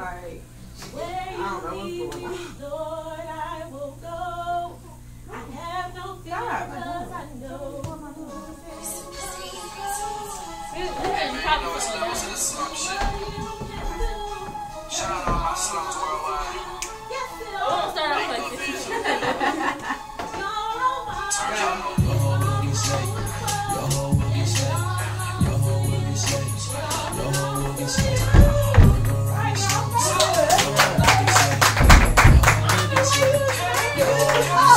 like, I don't know what's going on. Lord, I will go. I have no fear because I know. Shout out all my slums worldwide. Yes, it is. Oh, start off like this. Turn out Oh,